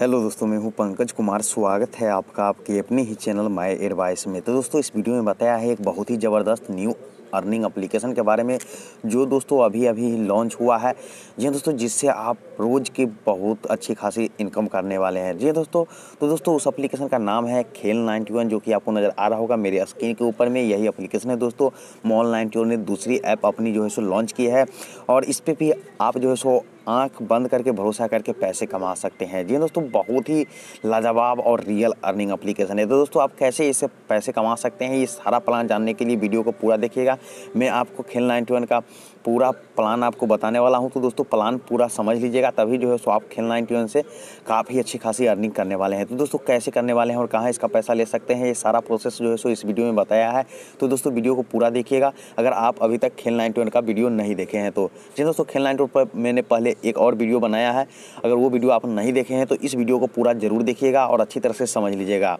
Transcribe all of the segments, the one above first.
Hello दोस्तों, मैं हूँ पंकज कुमार। स्वागत है आपका आपके अपने ही चैनल माय एडवाइस में। तो दोस्तों, इस वीडियो में बताया है एक बहुत ही ज़बरदस्त न्यू अर्निंग एप्लीकेशन के बारे में, जो दोस्तों अभी अभी लॉन्च हुआ है। जी दोस्तों, जिससे आप रोज़ की बहुत अच्छी खासी इनकम करने वाले हैं। जी दोस्तों तो दोस्तों, उस एप्लीकेशन का नाम है खेल नाइन्टी वन जो कि आपको नज़र आ रहा होगा मेरे स्क्रीन के ऊपर में। यही एप्लीकेशन है दोस्तों। मॉल नाइन्टी वन ने दूसरी ऐप अपनी जो है सो लॉन्च की है और इस पर भी आप जो है सो आँख बंद करके भरोसा करके पैसे कमा सकते हैं। जी दोस्तों, बहुत ही लाजवाब और रियल अर्निंग एप्लीकेशन है। तो दोस्तों, आप कैसे इससे पैसे कमा सकते हैं, ये सारा प्लान जानने के लिए वीडियो को पूरा देखिएगा। मैं आपको खेल नाइन्टी वन का पूरा प्लान आपको बताने वाला हूँ। तो दोस्तों प्लान पूरा समझ लीजिएगा, तभी जो है सो आप खेल नाइन्टी वन से काफ़ी अच्छी खासी अर्निंग करने वाले हैं। तो दोस्तों, कैसे करने वाले हैं और कहाँ इसका पैसा ले सकते हैं, ये सारा प्रोसेस जो है सो इस वीडियो में बताया है। तो दोस्तों वीडियो को पूरा देखिएगा। अगर आप अभी तक खेल नाइन्टी का वीडियो नहीं देखे हैं तो जी दोस्तों खेल नाइन्टी पर मैंने पहले एक और वीडियो बनाया है। अगर वो वीडियो आप नहीं देखे हैं तो इस वीडियो को पूरा ज़रूर देखिएगा और अच्छी तरह से समझ लीजिएगा।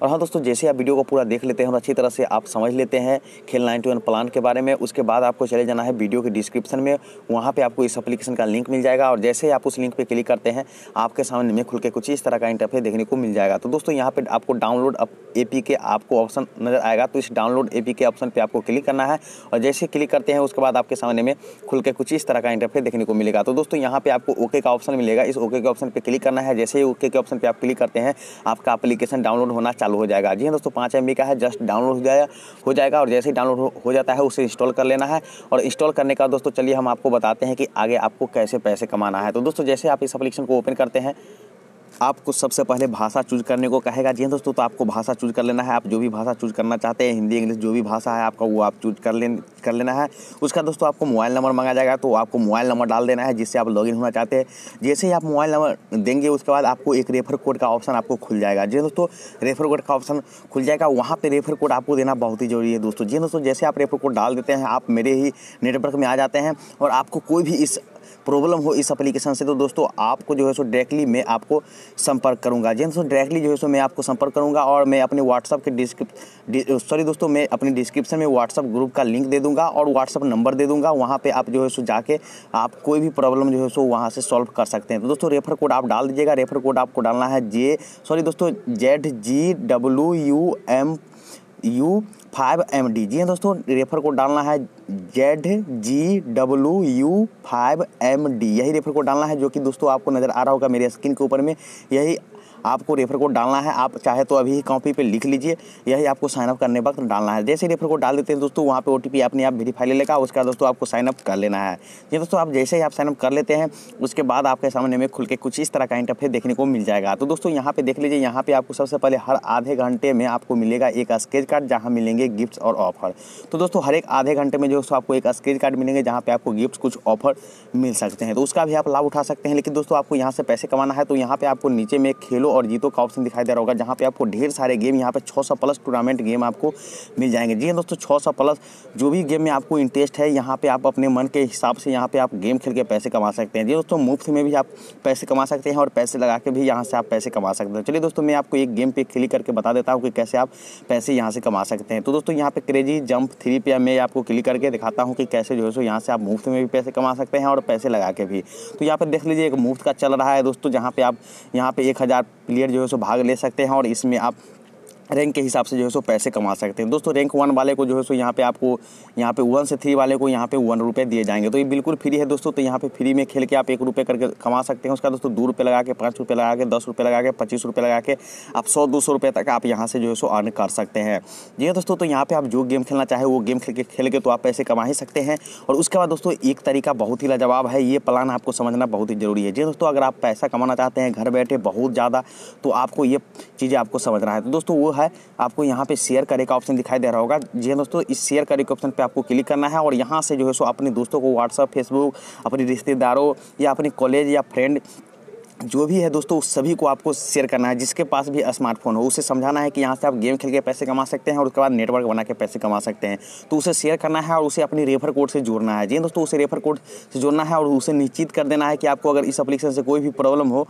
और हाँ दोस्तों, जैसे आप वीडियो को पूरा देख लेते हैं और अच्छी तरह से आप समझ लेते हैं खेल नाइन टू वन प्लान के बारे में, उसके बाद आपको चले जाना है वीडियो के डिस्क्रिप्शन में। वहाँ पे आपको इस एप्लीकेशन का लिंक मिल जाएगा और जैसे ही आप उस लिंक पर क्लिक करते हैं, आपके सामने में खुल के कुछ इस तरह का इंटरफेस देखने को मिल जाएगा। तो दोस्तों, यहाँ पे आपको डाउनलोड ए के आपको ऑप्शन नज़र आएगा। तो इस डाउनलोड ए के ऑप्शन पर आपको क्लिक करना है और जैसे क्लिक करते हैं, उसके बाद आपके सामने में खुल के कुछ इस तरह का इंटरफेस देखने को मिलेगा। तो दोस्तों, यहाँ पे आपको ओके का ऑप्शन मिलेगा। इस ओके के ऑप्शन पर क्लिक करना है। जैसे ही ओके के ऑप्शन पर आप क्लिक करते हैं, आपका एप्लीकेशन डाउनलोड होना चालू हो जाएगा। जी हाँ दोस्तों, पाँच एम का है, जस्ट डाउनलोड हो जाएगा हो जाएगा और जैसे ही डाउनलोड हो जाता है उसे इंस्टॉल कर लेना है और इंस्टॉल करने का दोस्तों, चलिए हम आपको बताते हैं कि आगे आपको कैसे पैसे कमाना है। तो दोस्तों, जैसे आप इस एप्लीकेशन को ओपन करते हैं आपको सबसे पहले भाषा चूज़ करने को कहेगा। जी हाँ दोस्तों तो आपको भाषा चूज़ कर लेना है। आप जो भी भाषा चूज़ करना चाहते हैं, हिंदी, इंग्लिश, जो भी भाषा है आपका, वो आप चूज़ कर ले कर लेना है। उसका दोस्तों, आपको मोबाइल नंबर मांगा जाएगा तो आपको मोबाइल नंबर डाल देना है, जिससे आप लॉगिन होना चाहते हैं। जैसे ही आप मोबाइल नंबर देंगे, उसके बाद आपको एक रेफर कोड का ऑप्शन आपको खुल जाएगा। जी हाँ दोस्तों, रेफर कोड का ऑप्शन खुल जाएगा। वहाँ पर रेफर कोड आपको देना बहुत ही ज़रूरी है दोस्तों। जी हाँ दोस्तों, जैसे आप रेफर कोड डाल देते हैं, आप मेरे ही नेटवर्क में आ जाते हैं और आपको कोई भी इस प्रॉब्लम हो इस एप्लीकेशन से तो दोस्तों आपको जो है सो डायरेक्टली मैं आपको संपर्क करूँगा। जी दोस्तों डायरेक्टली जो है सो मैं आपको संपर्क करूँगा और मैं अपने व्हाट्सअप के डिस्क्रिप सॉरी दोस्तों, मैं अपने डिस्क्रिप्शन में व्हाट्सअप ग्रुप का लिंक दे दूँगा और व्हाट्सअप नंबर दे दूँगा। वहाँ पर आप जो है सो जाके आप कोई भी प्रॉब्लम जो है सो वहाँ से सॉल्व कर सकते हैं। तो दोस्तों रेफर कोड आप डाल दीजिएगा। रेफर कोड आपको डालना है जे सॉरी दोस्तों Z G W U M U five M D. जी हाँ दोस्तों, रेफर कोड डालना है Z G W U five M D. यही रेफर कोड डालना है जो कि दोस्तों आपको नज़र आ रहा होगा मेरे स्क्रीन के ऊपर में। यही आपको रेफर कोड डालना है। आप चाहे तो अभी ही कॉपी पे लिख लीजिए। यही आपको साइनअप करने वक्त डालना है। जैसे रेफर कोड डाल देते हैं दोस्तों, वहाँ पे ओ अपने आप वेरीफाई ले लेगा। उसका दोस्तों आपको साइनअप कर लेना है। ये दोस्तों, आप जैसे ही आप साइनअप कर लेते हैं, उसके बाद आपके सामने में खुल के कुछ इस तरह का इंटरफेस देखने को मिल जाएगा। तो दोस्तों, यहाँ पे देख लीजिए, यहाँ पे आपको सबसे पहले हर आधे घंटे में आपको मिलेगा एक स्केच कार्ड जहाँ मिलेंगे गिफ्ट और ऑफ़र तो दोस्तों, हर एक आधे घंटे में जो आपको एक स्केच कार्ड मिलेंगे, जहाँ पे आपको गिफ्ट कुछ ऑफ़र मिल सकते हैं। तो उसका भी आप लाभ उठा सकते हैं। लेकिन दोस्तों, आपको यहाँ से पैसे कमाना है तो यहाँ पे आपको नीचे में खेलो और जीतो का ऑप्शन दिखाई दे रहा होगा, जहाँ पे आपको ढेर सारे गेम यहाँ पे 600 प्लस टूर्नामेंट गेम आपको मिल जाएँगे। जी हाँ दोस्तों 600 प्लस जो भी गेम में आपको इंटरेस्ट है, यहाँ पे आप अपने मन के हिसाब से यहाँ पे आप गेम खेल के पैसे कमा सकते हैं। जी दोस्तों मुफ़्त में भी आप पैसे कमा सकते हैं और पैसे लगा के भी यहाँ से आप पैसे कमा सकते हैं। चलिए दोस्तों, मैं आपको एक गेम पे क्लिक करके बता देता हूँ कि कैसे आप पैसे यहाँ से कमा सकते हैं। तो दोस्तों, यहाँ पे क्रेजी जंप थ्री पे मैं आपको क्लिक करके दिखाता हूँ कि कैसे जो है सो यहाँ से आप मुफ़्त में भी पैसे कमा सकते हैं और पैसे लगा के भी। तो यहाँ पर देख लीजिए, एक मुफ़्त का चल रहा है दोस्तों, जहाँ पे आप, यहाँ पे एक हज़ार प्लेयर जो है सो भाग ले सकते हैं और इसमें आप रैंक के हिसाब से जो है सो पैसे कमा सकते हैं। दोस्तों रैंक वन वाले को जो है सो यहाँ पे आपको, यहाँ पे वन से थ्री वाले को यहाँ पे वन रुपये दिए जाएँगे। तो ये बिल्कुल फ्री है दोस्तों तो यहाँ पे फ्री में खेल के आप एक रुपये करके कमा सकते हैं। उसका दोस्तों दो रुपये लगा के, पाँच रुपये लगा के, दस रुपये लगा के, पच्चीस रुपये लगा के, आप सौ दो सौ रुपये तक आप यहाँ से जो है सो अर्न कर सकते हैं। जी हाँ दोस्तों तो यहाँ पर आप जो गेम खेलना चाहे वो गेम खेल के खेल के तो आप पैसे कमा ही सकते हैं। और उसके बाद दोस्तों, एक तरीका बहुत ही लाजवाब है, ये प्लान आपको समझना बहुत ही ज़रूरी है। जी दोस्तों, अगर आप पैसा कमाना चाहते हैं, घर बैठे बहुत ज़्यादा तो आपको ये चीज़ें आपको समझना है। तो दोस्तों, वो है, आपको यहाँ पे शेयर करे का ऑप्शन दिखाई दे रहा होगा। जी हाँ दोस्तों, इस शेयर करे के ऑप्शन पे आपको क्लिक करना है और यहाँ से जो है सो अपने दोस्तों को व्हाट्सअप फेसबुक अपने रिश्तेदारों या अपने कॉलेज या फ्रेंड जो भी है दोस्तों, उस सभी को आपको शेयर करना है, जिसके पास भी स्मार्टफ़ोन हो। उसे समझाना है कि यहाँ से आप गेम खेल के पैसे कमा सकते हैं और उसके बाद नेटवर्क बना के पैसे कमा सकते हैं। तो उसे शेयर करना है और उसे अपनी रेफर कोड से जोड़ना है। जी हाँ दोस्तों, उसे रेफर कोड से जोड़ना है और उसे निश्चित कर देना है कि आपको अगर इस अप्लीकेशन से कोई भी प्रॉब्लम हो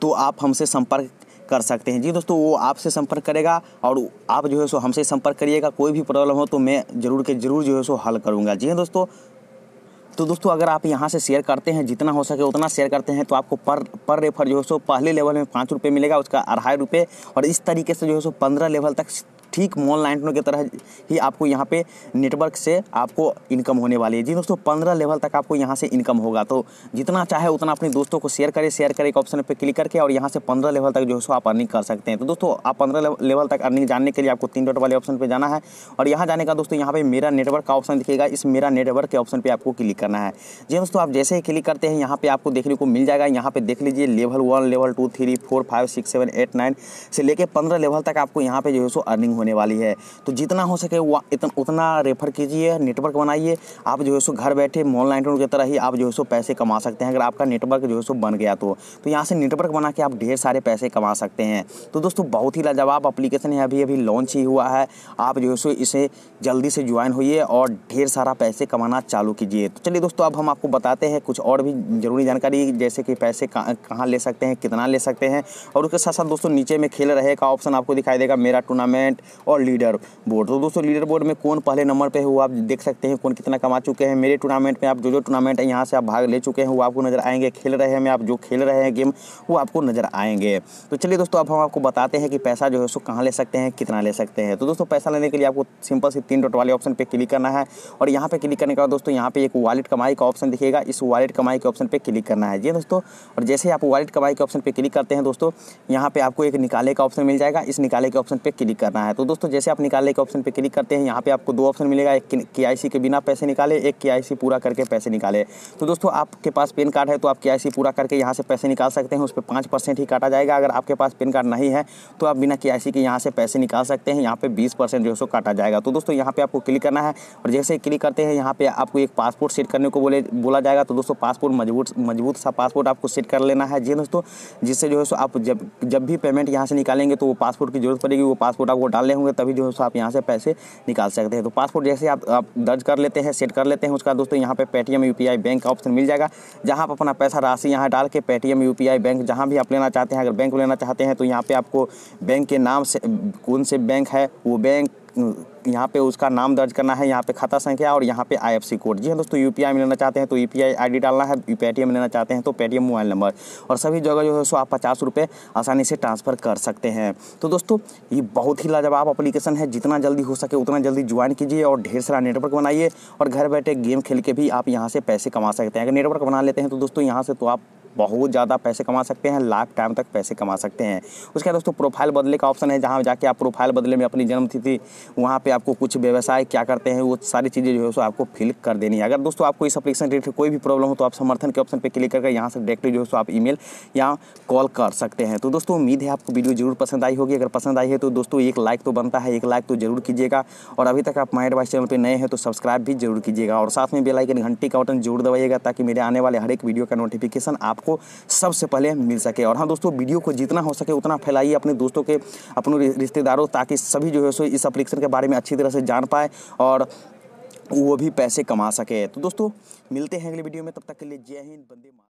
तो आप हमसे संपर्क कर सकते हैं। जी दोस्तों, वो आपसे संपर्क करेगा और आप जो है सो हमसे संपर्क करिएगा। कोई भी प्रॉब्लम हो तो मैं ज़रूर के ज़रूर जो है सो हल करूँगा। जी दोस्तों तो दोस्तों, अगर आप यहाँ से शेयर करते हैं, जितना हो सके उतना शेयर करते हैं तो आपको पर पर रेफर जो है सो पहले लेवल में पाँच रुपये मिलेगा, उसका अढ़ाई रुपये। और इस तरीके से जो है सो पंद्रह लेवल तक ठीक मॉल नाइनटों की तरह ही आपको यहाँ पे नेटवर्क से आपको इनकम होने वाली है। जी दोस्तों, पंद्रह लेवल तक आपको यहाँ से इनकम होगा। तो जितना चाहे उतना अपने दोस्तों को शेयर करें शेयर करें एक ऑप्शन पर क्लिक करके और यहाँ से पंद्रह लेवल तक जो है आप अर्निंग कर सकते हैं। तो दोस्तों, आप पंद्रह लेवल तक अर्निंग जानने के लिए आपको तीन डॉट वाले ऑप्शन पर जाना है और यहाँ जाने का दोस्तों यहाँ पर मेरा नेटवर्क का ऑप्शन दिखेगा। इस मेरा नेटवर्क के ऑप्शन पर आपको क्लिक करना है। जी दोस्तों, आप जैसे ही क्लिक करते हैं, यहाँ पे आपको देखने को मिल जाएगा। यहाँ पर देख लीजिए level one level two three four five six seven eight nine से लेकर पंद्रह लेवल तक आपको यहाँ पे जो है सो अर्निंग होने वाली है। तो जितना हो सके इतना, उतना रेफर कीजिए नेटवर्क बनाइए। आप जो है सो घर बैठे मॉल नाइटों की तरह ही आप जो है सो पैसे कमा सकते हैं। अगर आपका नेटवर्क जो है सो बन गया तो तो यहाँ से नेटवर्क बना के आप ढेर सारे पैसे कमा सकते हैं। तो दोस्तों, बहुत ही लाजवाब अप्लीकेशन है। अभी अभी लॉन्च ही हुआ है। आप जो है सो इसे जल्दी से ज्वाइन होइए और ढेर सारा पैसे कमाना चालू कीजिए। तो चलिए दोस्तों, अब हम आपको बताते हैं कुछ और भी ज़रूरी जानकारी, जैसे कि पैसे कहाँ ले सकते हैं, कितना ले सकते हैं। और उसके साथ साथ दोस्तों, नीचे में खेल रहे का ऑप्शन आपको दिखाई देगा। मेरा टूर्नामेंट और लीडर बोर्ड। तो दोस्तों, लीडर बोर्ड में कौन पहले नंबर पर है वो आप देख सकते हैं, कौन कितना कमा चुके हैं। मेरे टूर्नामेंट में आप जो जो टूर्नामेंट है, यहाँ से आप भाग ले चुके हैं, वो आपको नज़र आएँगे। खेल रहे हैं आप जो खेल रहे हैं गेम वो आपको नज़र आएँगे। तो चलिए दोस्तों, अब हम आपको बताते हैं कि पैसा जो है सो कहाँ ले सकते हैं, कितना ले सकते हैं। तो दोस्तों, पैसा लेने के लिए आपको सिंपल से तीन डॉट वाले ऑप्शन पर क्लिक करना है। और यहाँ पर क्लिक करने के बाद दोस्तों, यहाँ पे एक वॉलेट कमाई का ऑप्शन दिखेगा। इस वॉलेट कमाई के ऑप्शन पर क्लिक करना है। जी दोस्तों, और जैसे आप वॉलेट कमाई के ऑप्शन पर क्लिक करते हैं दोस्तों, यहाँ पर आपको एक निकाले का ऑप्शन मिल जाएगा। इस निकाले के ऑप्शन पर क्लिक करना है। तो दोस्तों, जैसे आप निकालने के ऑप्शन पर क्लिक करते हैं, यहाँ पे आपको दो ऑप्शन मिलेगा, एक के के बिना पैसे निकाले, एक के पूरा करके पैसे निकाले। तो दोस्तों, आपके पास पेन कार्ड है तो आप के पूरा करके यहाँ से पैसे निकाल सकते हैं, उस पर पाँच ही काटा जाएगा। अगर आपके पास पेन कार्ड नहीं है तो आप बिना के के यहाँ से पैसे निकाल सकते हैं, यहाँ पर बीस परसेंट जो है सो काटा जाएगा। तो दोस्तों, यहाँ पर आपको क्लिक करना है, और जैसे क्लिक करते हैं, यहाँ पर आपको एक पासपोर्ट सेट करने को बोले, बोला जाएगा। तो दोस्तों पासपोर्ट मज़बूत मज़बूत सा पासपोर्ट आपको सेट कर लेना है। जी दोस्तों, जिससे जो है सो आप जब जब भी पेमेंट यहाँ से निकालेंगे तो वो पासपोर्ट की ज़रूरत पड़ेगी, वो पासपोर्ट आपको डालने होंगे, तभी जो है आप यहाँ से पैसे निकाल सकते हैं। तो पासपोर्ट जैसे आप आप दर्ज कर लेते हैं सेट कर लेते हैं, उसका दोस्तों यहाँ पे पेटीएम यू बैंक का ऑप्शन मिल जाएगा। जहाँ आप अपना पैसा, राशि यहाँ डाल के पेटीएम यू बैंक जहाँ भी आप लेना चाहते हैं, अगर बैंक लेना चाहते हैं तो यहाँ पर आपको बैंक के नाम से, कौन से बैंक है, वो बैंक यहाँ पे उसका नाम दर्ज करना है, यहाँ पे खाता संख्या और यहाँ पे आईएफसी कोड जी हाँ दोस्तों यूपीआई में लेना चाहते हैं तो यूपीआई आईडी डालना है पेटीएम में लेना चाहते हैं तो पेटीएम मोबाइल नंबर। और सभी जगह जो है सो आप पचास रुपये आसानी से ट्रांसफ़र कर सकते हैं। तो दोस्तों, ये बहुत ही लाजवाब अप्लीकेशन है, जितना जल्दी हो सके उतना जल्दी ज्वाइन कीजिए और ढेर सारा नेटवर्क बनाइए और घर बैठे गेम खेल के भी आप यहाँ से पैसे कमा सकते हैं। अगर नेटवर्क बना लेते हैं तो दोस्तों, यहाँ से तो आप बहुत ज़्यादा पैसे कमा सकते हैं, लाख टाइम तक पैसे कमा सकते हैं। उसके बाद दोस्तों, प्रोफ़ाइल बदले का ऑप्शन है, जहाँ जाके आप प्रोफ़ाइल बदले में अपनी जन्म तिथि वहाँ पे आपको कुछ व्यवसाय क्या करते हैं, वो सारी चीज़ें जो है सो आपको फिल कर देनी है। अगर दोस्तों, आपको इस अप्लीकेशन रिलेटेड कोई भी प्रॉब्लम हो तो आप समर्थन के ऑप्शन पर क्लिक करके यहाँ से डायरेक्टली जो है सो आप ईमेल या कॉल कर सकते हैं। तो दोस्तों, उम्मीद है आपको वीडियो ज़रूर पसंद आई होगी। अगर पसंद आई है तो दोस्तों, एक लाइक तो बनता है, एक लाइक तो ज़रूर कीजिएगा। और अभी तक आप माई एडवाइस चैनल पर नए हैं तो सब्सक्राइब भी ज़रूर कीजिएगा। और साथ में बेलाइकन घंटी का बटन ज़रूर दबाइएगा, ताकि मेरे आने वाले हर एक वीडियो का नोटिफिकेशन आपको सबसे पहले मिल सके। और हाँ दोस्तों, वीडियो को जितना हो सके उतना फैलाइए अपने दोस्तों के, अपने रिश्तेदारों ताकि सभी जो है सो इस अप्लीकेशन के बारे में अच्छी तरह से जान पाए और वो भी पैसे कमा सके। तो दोस्तों, मिलते हैं अगले वीडियो में। तब तक के लिए जय हिंद, बंदे